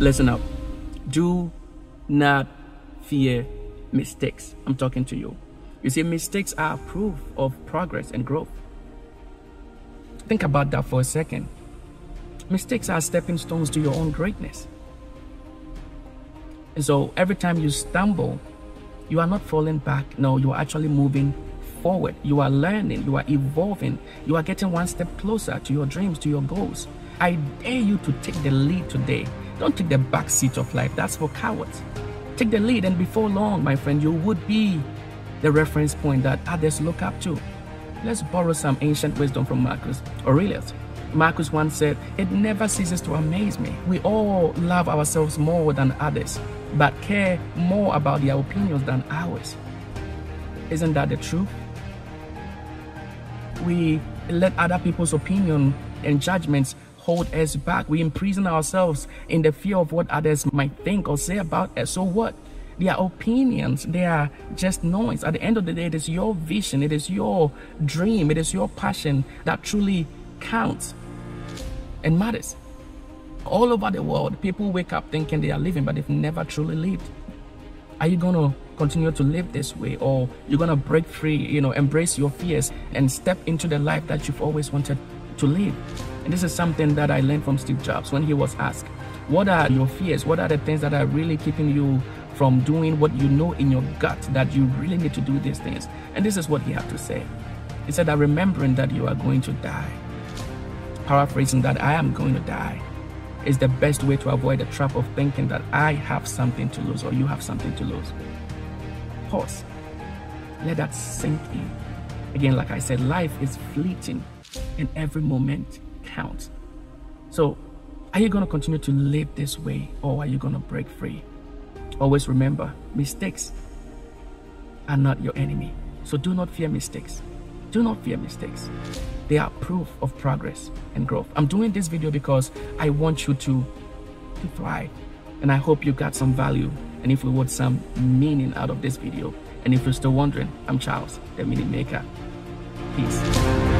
Listen up. Do not fear mistakes. I'm talking to you. You see, mistakes are proof of progress and growth. Think about that for a second. Mistakes are stepping stones to your own greatness. And so every time you stumble, you are not falling back. No, you are actually moving forward. You are learning, you are evolving, you are getting one step closer to your dreams, to your goals. I dare you to take the lead today. Don't take the back seat of life. That's for cowards. Take the lead, and before long, my friend, you would be the reference point that others look up to. Let's borrow some ancient wisdom from Marcus Aurelius. Marcus once said, It never ceases to amaze me. We all love ourselves more than others, but care more about their opinions than ours. Isn't that the truth? We let other people's opinion and judgments hold us back. We imprison ourselves in the fear of what others might think or say about us. So what? Their opinions, they are just noise. At the end of the day, it is your vision, it is your dream, it is your passion that truly counts and matters. All over the world, people wake up thinking they are living, but they've never truly lived. Are you going to continue to live this way or you're going to break free, you know, embrace your fears and step into the life that you've always wanted to live? And this is something that I learned from Steve Jobs when he was asked, What are your fears? What are the things that are really keeping you from doing what you know in your gut that you really need to do these things? And this is what he had to say. He said that remembering that you are going to die, paraphrasing that I am going to die, is the best way to avoid the trap of thinking that I have something to lose or you have something to lose. Pause. Let that sink in. Again, like I said, life is fleeting and every moment counts. So, are you going to continue to live this way or are you going to break free? Always remember, mistakes are not your enemy. So do not fear mistakes. Do not fear mistakes. They are proof of progress and growth. I'm doing this video because I want you to, to thrive. And I hope you got some value and if you want some meaning out of this video. And if you're still wondering, I'm Charles, the Meaning Maker. Peace.